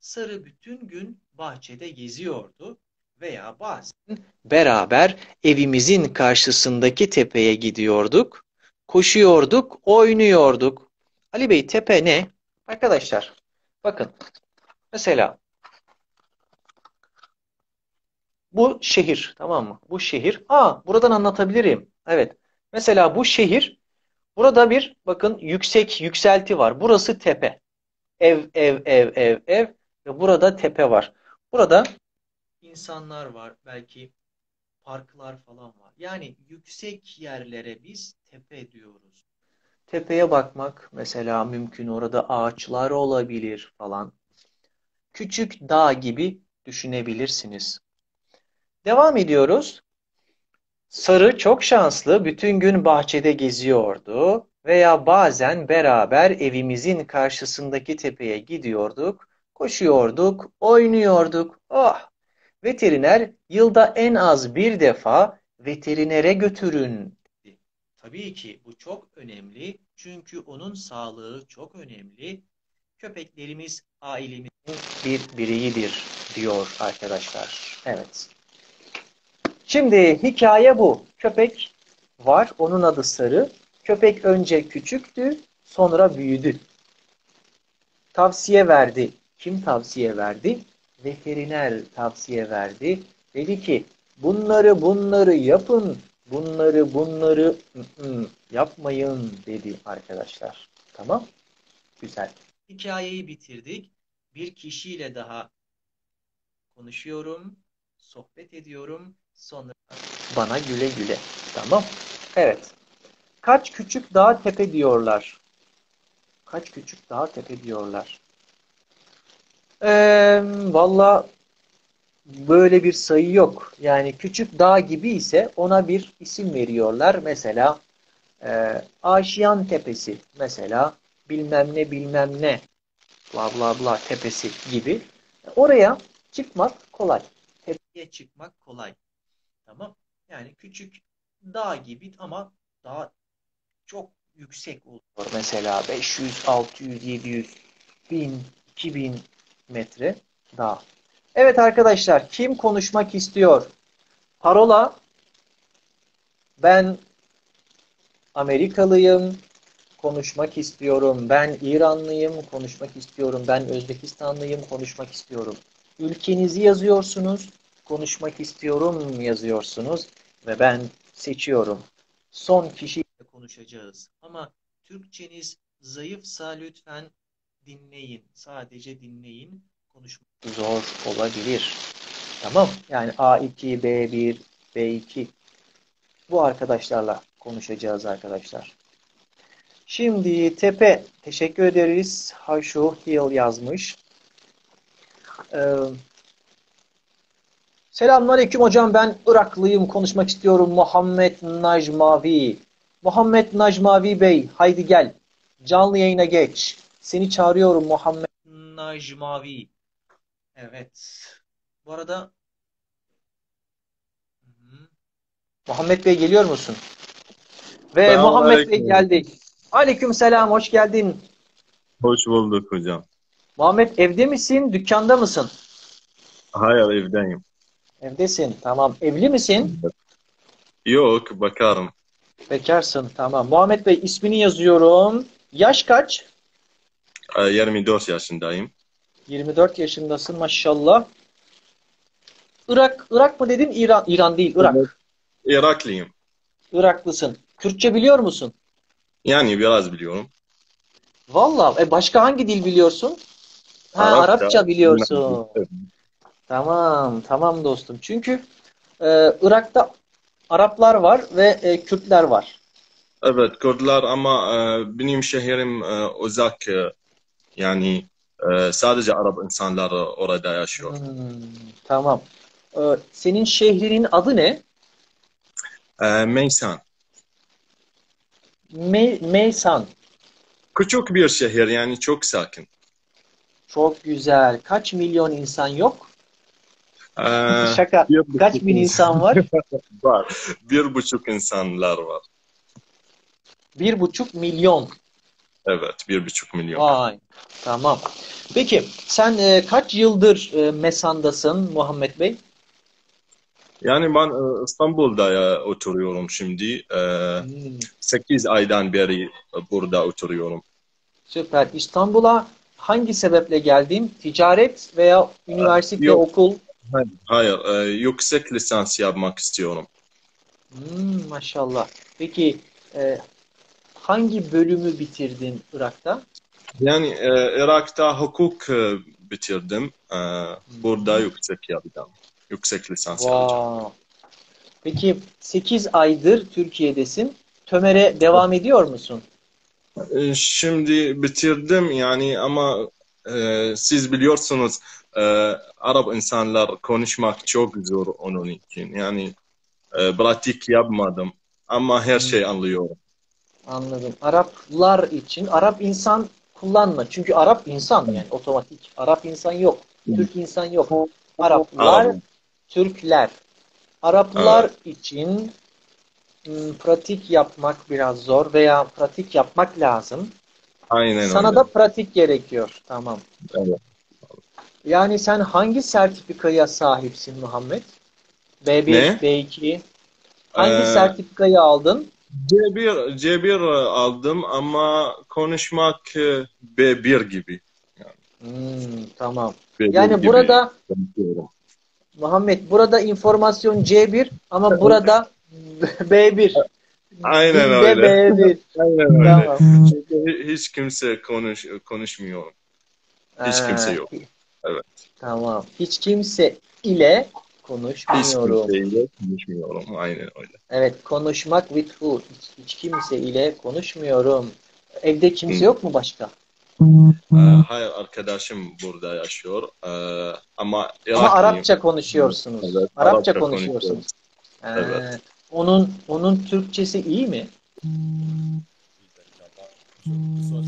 Sarı bütün gün bahçede geziyordu veya bazen beraber evimizin karşısındaki tepeye gidiyorduk, koşuyorduk, oynuyorduk. Ali Bey tepe ne? Arkadaşlar bakın mesela bu şehir tamam mı? Bu şehir. Aa buradan anlatabilirim. Evet. Mesela bu şehir burada bir bakın yüksek yükselti var. Burası tepe. Ev ev ev ev ev ve burada tepe var. Burada insanlar var. Belki parklar falan var. Yani yüksek yerlere biz tepe diyoruz. Tepeye bakmak mesela mümkün. Orada ağaçlar olabilir falan. Küçük dağ gibi düşünebilirsiniz. Devam ediyoruz. Sarı çok şanslı bütün gün bahçede geziyordu veya bazen beraber evimizin karşısındaki tepeye gidiyorduk, koşuyorduk, oynuyorduk. Oh! Veteriner yılda en az bir defa veterinere götürün Tabii ki bu çok önemli çünkü onun sağlığı çok önemli. Köpeklerimiz ailemizin bir bireyidir diyor arkadaşlar. Evet. Şimdi hikaye bu. Köpek var. Onun adı Sarı. Köpek önce küçüktü, sonra büyüdü. Tavsiye verdi. Kim tavsiye verdi? Veteriner tavsiye verdi. Dedi ki bunları bunları yapın bunları bunları yapmayın dedi arkadaşlar. Tamam? Güzel. Hikayeyi bitirdik. Bir kişiyle daha konuşuyorum, sohbet ediyorum. Sonra bana güle güle. Tamam? Evet. Kaç küçük dağ tepe diyorlar. Kaç küçük dağ tepe diyorlar. Ee, Valla böyle bir sayı yok. Yani küçük dağ gibi ise ona bir isim veriyorlar. Mesela e, Aşiyan Tepesi mesela bilmem ne bilmem ne bla bla bla tepesi gibi. Oraya çıkmak kolay. Tepeye çıkmak kolay. Tamam. Yani küçük dağ gibi ama daha çok yüksek oluyor. Mesela 500, 600, 700, 1000, 2000 metre dağ. Evet arkadaşlar kim konuşmak istiyor? Parola ben Amerikalıyım, konuşmak istiyorum. Ben İranlıyım, konuşmak istiyorum. Ben Özbekistanlıyım, konuşmak istiyorum. Ülkenizi yazıyorsunuz, konuşmak istiyorum yazıyorsunuz ve ben seçiyorum. Son kişiyle konuşacağız. Ama Türkçeniz zayıfsa lütfen dinleyin. Sadece dinleyin konuşmak zor olabilir. Tamam. Yani A2, B1, B2 bu arkadaşlarla konuşacağız arkadaşlar. Şimdi tepe teşekkür ederiz. Haşu Hill yazmış. Ee, Selamünaleyküm hocam ben Iraklıyım konuşmak istiyorum Muhammed Najmavi. Muhammed Najmavi Bey haydi gel. Canlı yayına geç. Seni çağırıyorum Muhammed Najmavi. Evet. Bu arada Muhammed Bey geliyor musun? Ve Muhammed Bey geldi. Aleyküm selam, hoş geldin. Hoş bulduk hocam. Muhammed evde misin, dükkanda mısın? Hayır evdeyim. Evdesin, tamam. Evli misin? Yok bakarım. Bekarsın. Tamam. Muhammed Bey ismini yazıyorum. Yaş kaç? Ee, 24 yaşındayım. 24 yaşındasın maşallah. Irak, Irak mı dedin? İran, İran değil, Irak. Iraklıyım. Iraklısın. Kürtçe biliyor musun? Yani biraz biliyorum. Vallahi. E başka hangi dil biliyorsun? Ha, Arapça. Arapça biliyorsun. Tamam, tamam dostum. Çünkü e, Irak'ta Araplar var ve e, Kürtler var. Evet Kürtler ama e, benim şehrim e, uzak. e, yani e, sadece Arap insanlar orada yaşıyor. Hmm, tamam. E, senin şehrinin adı ne? E, Meysan. Me Meysan. Küçük bir şehir yani çok sakin. Çok güzel. Kaç milyon insan yok? E, Şaka. bir Kaç bin insan var? var. Bir buçuk insanlar var. Bir buçuk milyon. Evet, bir buçuk milyon. Vay. Tamam. Peki sen e, kaç yıldır e, Mesan'dasın Muhammed Bey? Yani ben e, İstanbul'da e, oturuyorum şimdi. E, Hmm, 8 aydan beri e, burada oturuyorum. süper. İstanbul'a hangi sebeple geldin? Ticaret veya üniversite, yok. okul? Hayır, e, yüksek lisans yapmak istiyorum. Hmm, maşallah. Peki e, hangi bölümü bitirdin Irak'ta? Yani e, Irak'ta hukuk e, bitirdim. E, burada yüksek yapacağım. Yüksek lisans yapacağım. Wow. Peki 8 aydır Türkiye'desin. Tömer'e devam ediyor musun? E, Şimdi bitirdim yani ama e, siz biliyorsunuz e, Arap insanlar konuşmak çok zor onun için. Yani e, pratik yapmadım ama her şey anlıyorum. Anladım. Araplar için Arap insan kullanma. Çünkü Arap insan yani otomatik. Arap insan yok. Türk insan yok. Araplar, Arap. Türkler. Araplar için hmm, pratik yapmak biraz zor veya pratik yapmak lazım. Aynen Sana öyle. da pratik gerekiyor. Tamam. Evet. Yani sen hangi sertifikaya sahipsin Muhammed? B1, Ne? B2. Hangi Ee, sertifikayı aldın? C1, C1 aldım ama konuşmak e, B1 gibi. Hmm, tamam. B1 Yani gibi burada. Muhammed burada informasyon C1 ama burada B1. Aynen öyle. B1. Aynen öyle. Tamam. Çünkü hiç kimse konuş konuşmuyor. Hiç kimse yok. Evet. Tamam. Hiç kimse ile Hiç konuşmuyorum. kimseyle konuşmuyorum. Aynen öyle. Evet, konuşmak with who? Hiç, hiç kimse ile konuşmuyorum. Evde kimse Hı. yok mu başka? Ee, hayır arkadaşım burada yaşıyor. Ee, ama Ama Iraklıyım. Arapça konuşuyorsunuz. Evet, Arapça Arapça konuşuyorsunuz. Ee, Evet. onun onun Türkçesi iyi mi?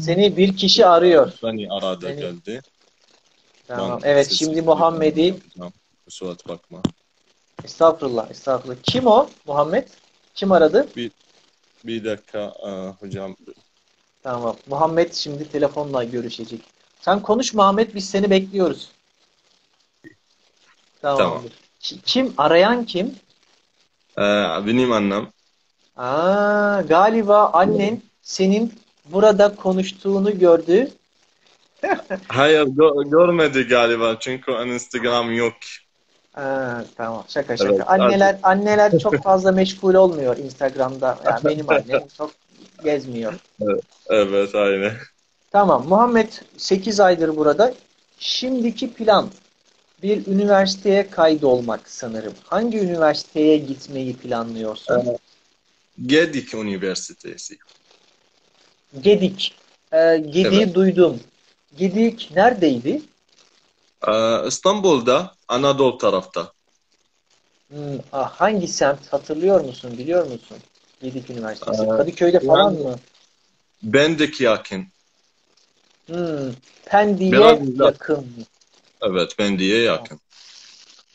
Seni bir kişi arıyor. Beni aradı Seni- geldi. Tamam. Ben Evet, şimdi. Muhammed'i Tamam. Kusura bakma. estağfurullah, estağfurullah. Kim o? Muhammed? Kim aradı? Bir dakika e, hocam. Tamam. Muhammed şimdi telefonla görüşecek. Sen konuş Muhammed, biz seni bekliyoruz. Tamamdır. Ki- Kim? Arayan kim? Ee, benim annem. Aa, galiba annen senin burada konuştuğunu gördü. Hayır gö- görmedi galiba çünkü Instagram yok. Aa, tamam. Şaka şaka. Evet, anneler anneler çok fazla meşgul olmuyor Instagram'da. Yani benim annem çok gezmiyor. Evet aynen. Tamam. Muhammed 8 aydır burada. Şimdiki plan bir üniversiteye kaydolmak sanırım. Hangi üniversiteye gitmeyi planlıyorsun? Gedik Üniversitesi. Gedik. Ee, Gedik'i Evet. duydum. Gedik neredeydi? Ee, İstanbul'da Anadolu tarafta. Hmm, ah, hangi semt hatırlıyor musun? Biliyor musun? Gedik Üniversitesi. Ee, Kadıköy'de falan yani- mı? Bendeki yakın. Hmm, Pendik'e yakın? Evet Pendik'e yakın.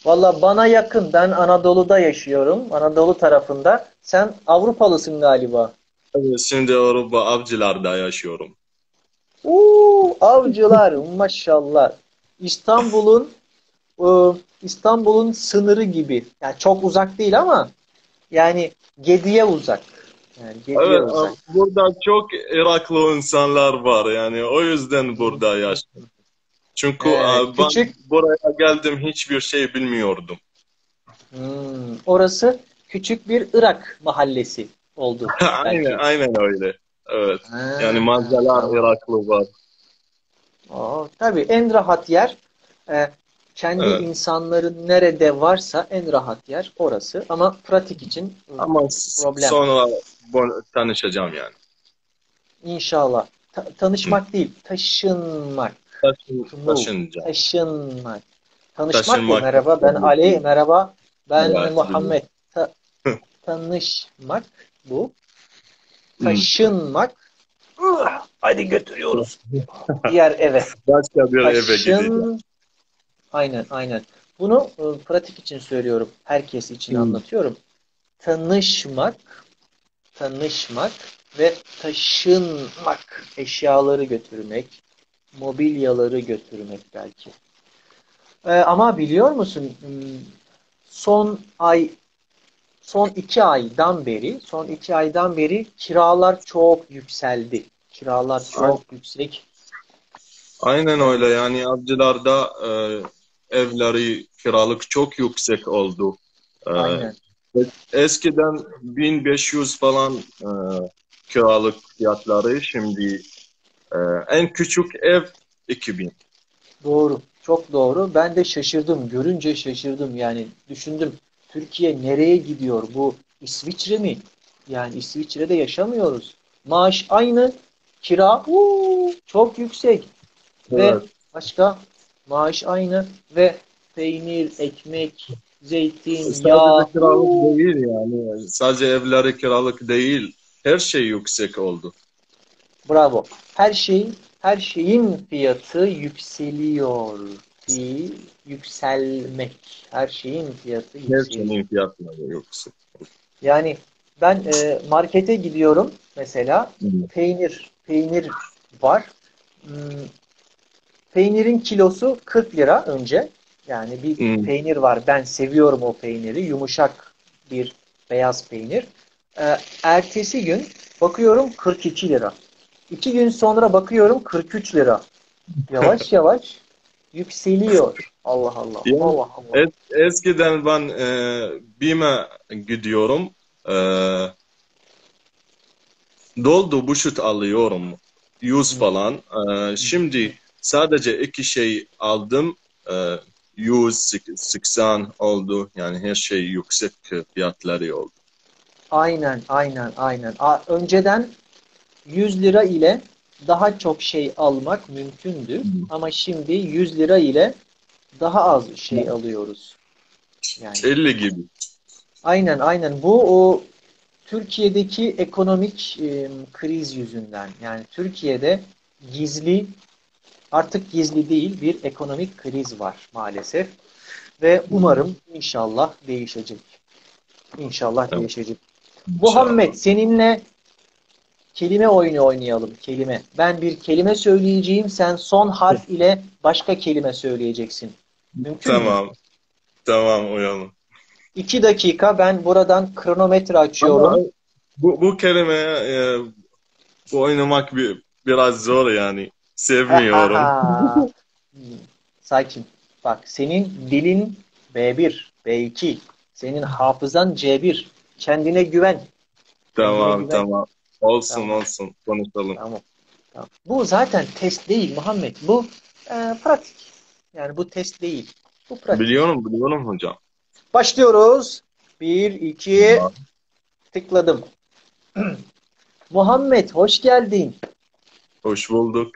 Valla bana yakın. Ben Anadolu'da yaşıyorum. Anadolu tarafında. Sen Avrupalısın galiba. Evet, şimdi Avrupa Avcılar'da yaşıyorum. Uuu, avcılar maşallah. İstanbul'un e, İstanbul'un sınırı gibi. Yani çok uzak değil ama yani Gedi'ye uzak. Yani Gedi'ye Evet, uzak. burada çok Iraklı insanlar var yani o yüzden burada yaşıyorum. Çünkü Ee, ben küçük- buraya geldim hiçbir şey bilmiyordum. Hmm, orası küçük bir Irak mahallesi oldu. aynen, belki. aynen öyle. Evet. Ha, Yani tamam. Iraklı var. Aa, tabii en rahat yer e, kendi Evet. insanların nerede varsa en rahat yer orası. Ama pratik için Ama Problem. sonra tanışacağım yani. inşallah ta- tanışmak değil, taşınmak. Taşın, taşınca. Taşınmak. Tanışmak Taşınmak. bu. Merhaba ben Ali. Merhaba ben Evet, Muhammed. Ta- tanışmak bu. Taşınmak. Hadi götürüyoruz. Diğer eve. Başka bir eve gideceğim. Taşın. Aynen aynen. Bunu e, pratik için söylüyorum. Herkes için Hmm. anlatıyorum. Tanışmak, tanışmak ve taşınmak. Eşyaları götürmek, mobilyaları götürmek belki. E, ama biliyor musun hmm, son ay son iki aydan beri son iki aydan beri kiralar çok yükseldi. Kiralar çok yüksek. Aynen öyle yani avcılarda e, evleri kiralık çok yüksek oldu. E, Aynen. eskiden 1500 falan e, kiralık fiyatları şimdi e, en küçük ev 2000. Doğru. Çok doğru. Ben de şaşırdım. Görünce şaşırdım. Yani düşündüm. Türkiye nereye gidiyor? Bu İsviçre mi? Yani İsviçre'de yaşamıyoruz. Maaş aynı. Kira uuu, çok yüksek. Ve Evet. başka maaş aynı. Ve peynir, ekmek, zeytin, Sadece yağ. kiralık değil yani. Sadece evleri kiralık değil. Her şey yüksek oldu. Bravo. Her şey, her şeyin fiyatı yükseliyor. Bir yükselmek. Her şeyin fiyatı Her yükseliyor. Yani ben e, markete gidiyorum mesela Hı. peynir peynir var. Hmm, peynirin kilosu 40 lira önce. Yani bir Hı. peynir var. Ben seviyorum o peyniri. Yumuşak bir beyaz peynir. E, ertesi gün bakıyorum 42 lira. İki gün sonra bakıyorum 43 lira. Yavaş yavaş yükseliyor. Allah Allah. Ya, Allah Allah. Es, eskiden ben e, BİM'e gidiyorum. E, doldu buçuk alıyorum. 100 falan. E, şimdi sadece iki şey aldım. E, 180 oldu. Yani her şey yüksek fiyatları oldu. Aynen, aynen, aynen. A- Önceden 100 lira ile daha çok şey almak mümkündü. Ama şimdi 100 lira ile daha az şey alıyoruz. Yani 50 gibi. aynen, aynen. Bu o Türkiye'deki ekonomik e, kriz yüzünden. Yani Türkiye'de gizli, artık gizli değil bir ekonomik kriz var maalesef. Ve umarım inşallah değişecek. İnşallah Tamam. değişecek. Muhammed seninle kelime oyunu oynayalım. Kelime. Ben bir kelime söyleyeceğim. Sen son harf ile başka kelime söyleyeceksin. Mümkün mü? Tamam. Tamam uyalım. İki dakika ben buradan kronometre açıyorum. Ama bu, bu kelime e, bu oynamak bir, biraz zor yani. Sevmiyorum. Sakin. Bak senin dilin B1, B2. Senin hafızan C1. Kendine güven. Tamam güven. tamam. Olsun Tamam. olsun. Konuşalım. Tamam. tamam. Bu zaten test değil Muhammed. Bu e, pratik. Yani bu test değil. Bu pratik. Biliyorum biliyorum hocam. Başlıyoruz. Bir, iki, tıkladım. Muhammed hoş geldin. Hoş bulduk.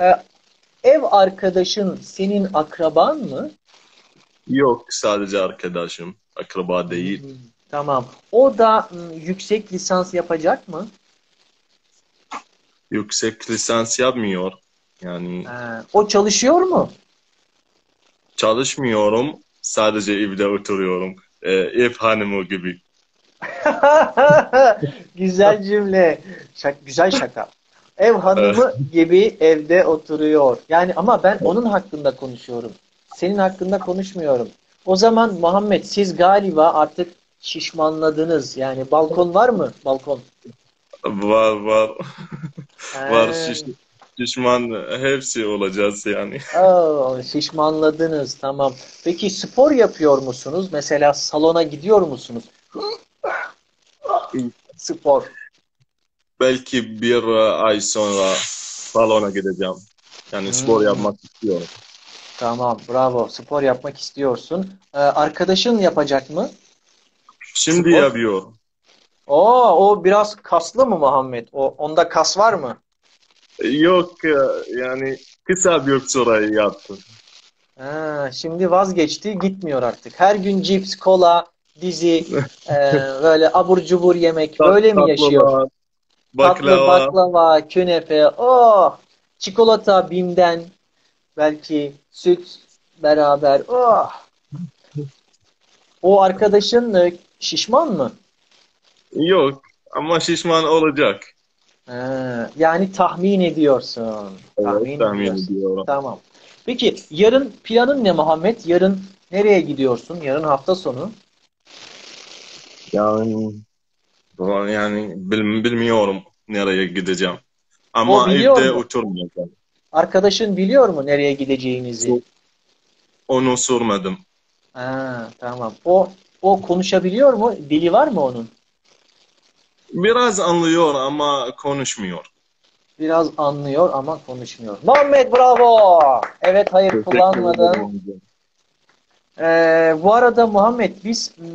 Ee, ev arkadaşın senin akraban mı? Yok sadece arkadaşım. Akraba değil. Tamam. O da hmm, yüksek lisans yapacak mı? Yüksek lisans yapmıyor. Yani Ee, o çalışıyor mu? çalışmıyorum. Sadece evde oturuyorum. E, ev hanımı gibi. Güzel cümle. Şak, güzel şaka. Ev hanımı gibi evde oturuyor. Yani ama ben onun hakkında konuşuyorum. Senin hakkında konuşmuyorum. O zaman Muhammed siz galiba artık şişmanladınız? Yani balkon var mı? Balkon. Var var. Var şiş, şişman hepsi olacağız yani. Oo, şişmanladınız. Tamam. Peki spor yapıyor musunuz? Mesela salona gidiyor musunuz? Spor. Belki bir ay sonra salona gideceğim. Yani spor Hmm. yapmak istiyorum. Tamam. Bravo. Spor yapmak istiyorsun. Ee, arkadaşın yapacak mı? Şimdi Spor? yapıyor. Oo, o biraz kaslı mı Muhammed? O onda kas var mı? Yok e, yani kısa bir süre yaptım. Ha, şimdi vazgeçti, gitmiyor artık. Her gün cips, kola, dizi, e, böyle abur cubur yemek böyle mi yaşıyor? Baklava, Tatlı baklava. künefe, oh, çikolata Bim'den, belki süt beraber, oh. O arkadaşın şişman mı? Yok ama şişman olacak. Ha, yani tahmin ediyorsun. Tahmin Evet, tahmin ediyorsun. ediyorum. Tamam. Peki yarın planın ne Muhammed? Yarın nereye gidiyorsun? Yarın hafta sonu. Yani yani bil- bilmiyorum nereye gideceğim. Ama O evde mu? oturmayacağım. Arkadaşın biliyor mu nereye gideceğinizi? Onu sormadım. Ha, tamam. O o konuşabiliyor mu? Dili var mı onun? Biraz anlıyor ama konuşmuyor. Biraz anlıyor ama konuşmuyor. Muhammed bravo. Evet hayır Teşekkür kullanmadın. Ee, bu arada Muhammed biz m,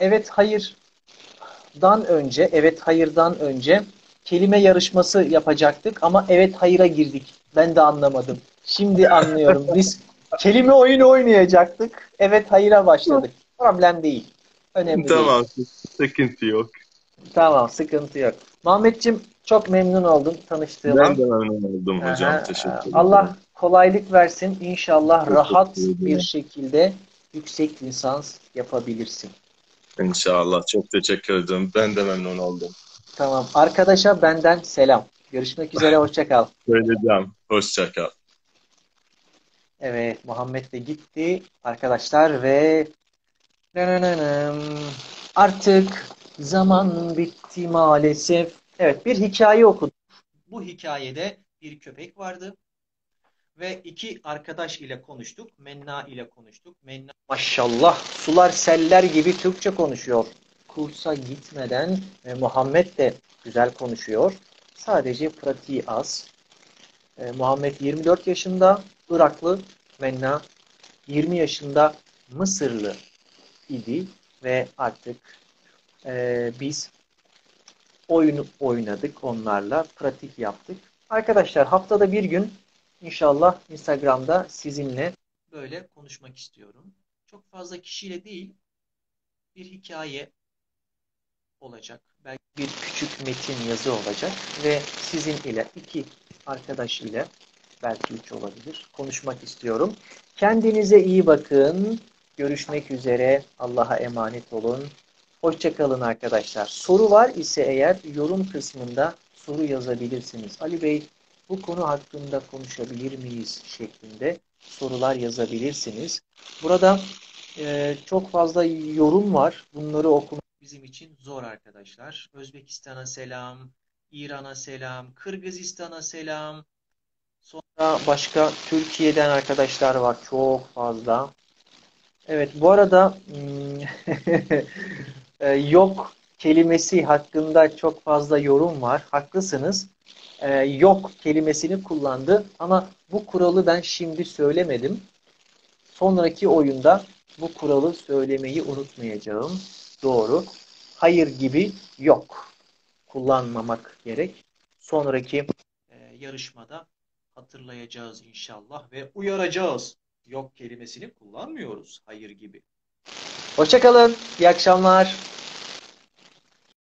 evet hayırdan önce evet hayırdan önce kelime yarışması yapacaktık ama evet hayıra girdik. Ben de anlamadım. Şimdi anlıyorum. Biz kelime oyunu oynayacaktık. Evet hayıra başladık. Problem değil. Önemli değil. Tamam, sıkıntı yok. Tamam, sıkıntı yok. Muhammedciğim çok memnun oldum tanıştığıma. Ben de memnun oldum hocam. Aha, Teşekkür ederim. Allah kolaylık versin. İnşallah Teşekkür rahat bir şekilde yüksek lisans yapabilirsin. İnşallah. Çok teşekkür ederim. Ben de memnun oldum. Tamam. Arkadaşa benden selam. Görüşmek üzere. Hoşça kal. Söyleyeceğim. Hoşça kal. Evet, Muhammed de gitti arkadaşlar ve. Artık zaman bitti maalesef. Evet, bir hikaye okudum. Bu hikayede bir köpek vardı ve iki arkadaş ile konuştuk. Menna ile konuştuk. Menna maşallah sular seller gibi Türkçe konuşuyor. Kursa gitmeden ve Muhammed de güzel konuşuyor. Sadece pratiği az. E, Muhammed 24 yaşında, Iraklı. Menna 20 yaşında Mısırlı idi ve artık e, biz oyun oynadık onlarla, pratik yaptık. Arkadaşlar haftada bir gün inşallah Instagram'da sizinle böyle konuşmak istiyorum. Çok fazla kişiyle değil, bir hikaye olacak. Belki bir küçük metin yazı olacak ve sizin ile iki arkadaş ile belki üç olabilir. Konuşmak istiyorum. Kendinize iyi bakın. Görüşmek üzere. Allah'a emanet olun. Hoşçakalın arkadaşlar. Soru var ise eğer yorum kısmında soru yazabilirsiniz. Ali Bey bu konu hakkında konuşabilir miyiz şeklinde sorular yazabilirsiniz. Burada e, çok fazla yorum var. Bunları okumak bizim için zor arkadaşlar. Özbekistan'a selam, İran'a selam, Kırgızistan'a selam. Sonra başka Türkiye'den arkadaşlar var çok fazla. Evet bu arada hmm, e, yok kelimesi hakkında çok fazla yorum var. Haklısınız. E, yok kelimesini kullandı ama bu kuralı ben şimdi söylemedim. Sonraki oyunda bu kuralı söylemeyi unutmayacağım. Doğru. Hayır gibi yok. Kullanmamak gerek. Sonraki e, yarışmada hatırlayacağız inşallah ve uyaracağız. Yok kelimesini kullanmıyoruz hayır gibi. Hoşçakalın. İyi akşamlar.